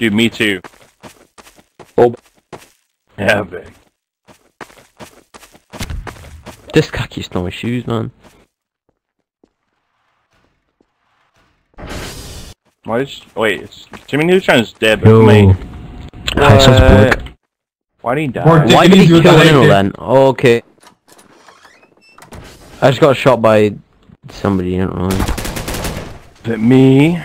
Dude, me too. Oh. Yeah, big. This guy keeps stealing my shoes, man. Why is wait? It's, Jimmy Neutron's dead, but me. Hi, sounds black. Why did he die? Why did he kill Lino then? Oh, okay. I just got shot by somebody, I don't know. Is it me?